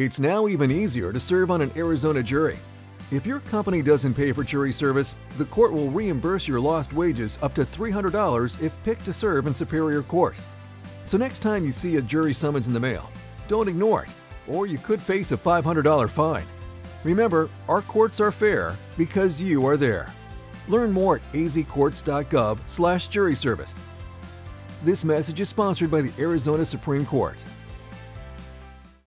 It's now even easier to serve on an Arizona jury. If your company doesn't pay for jury service, the court will reimburse your lost wages up to $300 if picked to serve in Superior Court. So next time you see a jury summons in the mail, don't ignore it, or you could face a $500 fine. Remember, our courts are fair because you are there. Learn more at azcourts.gov slash jury service. This message is sponsored by the Arizona Supreme Court.